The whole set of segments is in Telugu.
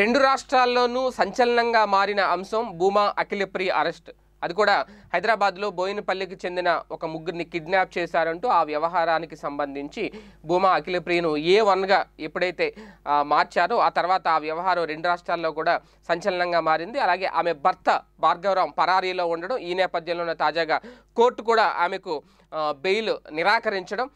రెండు రాష్ట్రాల్లోనూ సంచలనంగా మారిన అంశం భూమా అఖిలప్రియ అరెస్ట్. అది కూడా హైదరాబాద్లో బోయినపల్లికి చెందిన ఒక ముగ్గురిని కిడ్నాప్ చేశారంటూ ఆ వ్యవహారానికి సంబంధించి భూమా అఖిలప్రియను ఏ వన్గా ఎప్పుడైతే మార్చారో ఆ తర్వాత ఆ వ్యవహారం రెండు రాష్ట్రాల్లో కూడా సంచలనంగా మారింది. అలాగే ఆమె భర్త భార్గవరావు పరారీలో ఉండడం ఈ నేపథ్యంలోనే తాజాగా కోర్టు కూడా ఆమెకు బెయిల్ నిరాకరించడం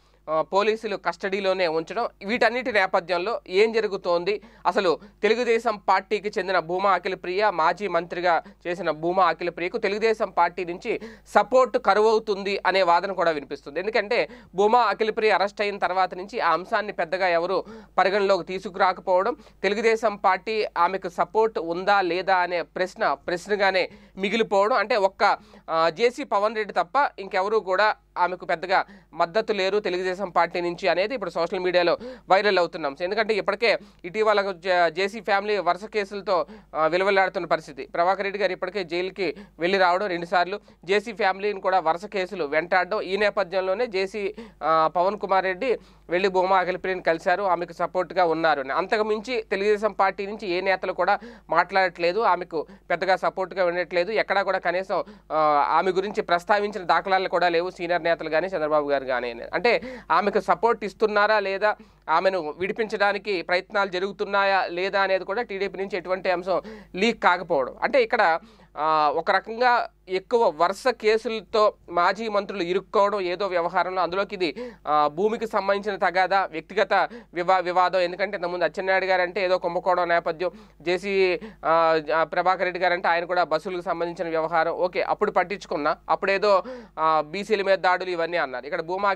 పోలీసులు కస్టడీలోనే ఉంచడం వీటన్నిటి నేపథ్యంలో ఏం జరుగుతోంది? అసలు తెలుగుదేశం పార్టీకి చెందిన భూమా అఖిలప్రియ మాజీ మంత్రిగా చేసిన భూమా అఖిలప్రియకు తెలుగుదేశం పార్టీ నుంచి సపోర్ట్ కరువవుతుంది అనే వాదన కూడా వినిపిస్తుంది. ఎందుకంటే భూమా అఖిలప్రియ అరెస్ట్ అయిన తర్వాత నుంచి ఆ అంశాన్ని పెద్దగా ఎవరు పరిగణలోకి తీసుకురాకపోవడం తెలుగుదేశం పార్టీ ఆమెకు సపోర్ట్ ఉందా లేదా అనే ప్రశ్న ప్రశ్నగానే మిగిలిపోవడం అంటే ఒక్క జేసీ పవన్ రెడ్డి తప్ప ఇంకెవరూ కూడా ఆమెకు పెద్దగా మద్దతు లేరు తెలుగుదేశం పార్టీ నుంచి అనేది ఇప్పుడు సోషల్ మీడియాలో వైరల్ అవుతున్నాం. సో ఎందుకంటే ఇప్పటికే ఇటీవల జ- జేసీ ఫ్యామిలీ వరుస కేసులతో విలువలాడుతున్న పరిస్థితి. ప్రభాకర్ రెడ్డి గారు ఇప్పటికే జైలుకి వెళ్ళి రావడం రెండుసార్లు జేసీ ఫ్యామిలీని కూడా వరుస కేసులు వెంటాడడం ఈ నేపథ్యంలోనే జేసీ పవన్ కుమార్ రెడ్డి వెళ్ళి భూమా అఖిలప్రియని కలిశారు. ఆమెకు సపోర్ట్గా ఉన్నారు. అంతకు మించి తెలుగుదేశం పార్టీ నుంచి ఏ నేతలు కూడా మాట్లాడట్లేదు. ఆమెకు పెద్దగా సపోర్ట్గా ఉండట్లేదు. ఎక్కడా కూడా కనీసం ఆమె గురించి ప్రస్తావించిన దాఖలాలు కూడా లేవు. సీనియర్ నేతలు కానీ చంద్రబాబు గారు కానీ అంటే ఆమెకు సపోర్ట్ ఇస్తున్నారా లేదా ఆమెను విడిపించడానికి ప్రయత్నాలు జరుగుతున్నాయా లేదా అనేది కూడా టీడీపీ నుంచి ఎటువంటి అంశం లీక్ కాకపోవడం. అంటే ఇక్కడ ఒక రకంగా ఎక్కువ వరుస కేసులతో మాజీ మంత్రులు ఇరుక్కోవడం ఏదో వ్యవహారంలో అందులోకి ఇది భూమికి సంబంధించిన తగాదా వ్యక్తిగత వివా వివాదం. ఎందుకంటే ఇంతకుముందు అచ్చెన్నాయుడు గారు అంటే ఏదో కుంభకోణం నేపథ్యం. జేసీ ప్రభాకర్ రెడ్డి గారు అంటే ఆయన కూడా బస్సులకు సంబంధించిన వ్యవహారం. ఓకే అప్పుడు పట్టించుకున్నా. అప్పుడేదో బీసీల మీద దాడులు ఇవన్నీ అన్నారు. ఇక్కడ భూమా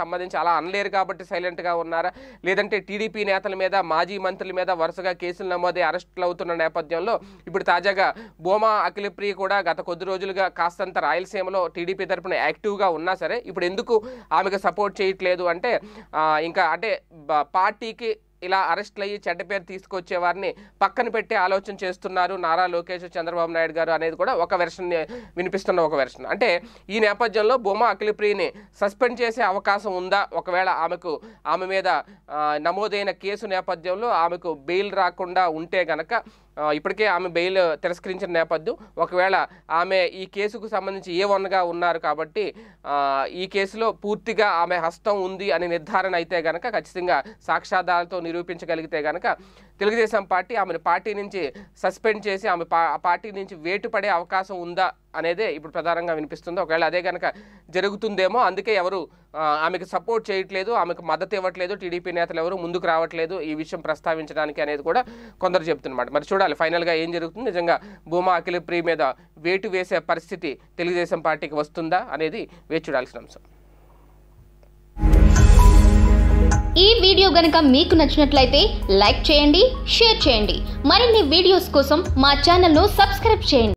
సంబంధించి అలా అనలేరు కాబట్టి సైలెంట్గా ఉన్నారా? లేదంటే టీడీపీ నేతల మీద మాజీ మంత్రుల మీద వరుసగా కేసులు నమోదై అరెస్టులు అవుతున్న నేపథ్యంలో ఇప్పుడు తాజాగా భూమా అఖిలప్రియ కూడా గత కొద్ది రోజులుగా కాస్తంత రాయలసీమలో టీడీపీ తరఫున యాక్టివ్గా ఉన్నా సరే ఇప్పుడు ఎందుకు ఆమెకు సపోర్ట్ చేయట్లేదు అంటే ఇంకా అంటే పార్టీకి ఇలా అరెస్ట్లు అయ్యి చెడ్డ పేరు తీసుకొచ్చే వారిని పక్కన పెట్టే ఆలోచన చేస్తున్నారు నారా లోకేష్ చంద్రబాబు నాయుడు గారు అనేది కూడా ఒక వెర్షన్ వినిపిస్తున్న ఒక వెర్షన్ అంటే ఈ నేపథ్యంలో భూమా అఖిలప్రియని సస్పెండ్ చేసే అవకాశం ఉందా? ఒకవేళ ఆమెకు ఆమె మీద నమోదైన కేసు నేపథ్యంలో ఆమెకు బెయిల్ రాకుండా ఉంటే గనక ఇప్పటికే ఆమె బెయిల్ తిరస్కరించిన నేపథ్యం. ఒకవేళ ఆమె ఈ కేసుకు సంబంధించి ఏ వన్గా ఉన్నారు కాబట్టి ఈ కేసులో పూర్తిగా ఆమె హస్తం ఉంది అని నిర్ధారణ అయితే గనక ఖచ్చితంగా సాక్ష్యాధారాలతో నిరూపించగలిగితే గనక తెలుగుదేశం పార్టీ ఆమెను పార్టీ నుంచి సస్పెండ్ చేసి ఆమె పా పార్టీ నుంచి వేటు పడే అవకాశం ఉందా అనేదే ఇప్పుడు ప్రధానంగా వినిపిస్తుంది. ఒకవేళ అదే కనుక జరుగుతుందేమో అందుకే ఎవరు ఆమెకు సపోర్ట్ చేయట్లేదు ఆమెకు మద్దతు ఇవ్వట్లేదు టీడీపీ నేతలు ఎవరు ముందుకు రావట్లేదు ఈ విషయం ప్రస్తావించడానికి అనేది కూడా కొందరు చెప్తున్నమాట మరి చూడాలి ఫైనల్గా ఏం జరుగుతుంది? నిజంగా భూమా అఖిల ప్రియ మీద వేటు వేసే పరిస్థితి తెలుగుదేశం పార్టీకి వస్తుందా అనేది వేచి చూడాల్సిన అంశం. ఈ వీడియో గనక మీకు నచ్చినట్లయితే లైక్ చేయండి షేర్ చేయండి. మరిన్ని వీడియోస్ కోసం మా ఛానల్ను సబ్స్క్రైబ్ చేయండి.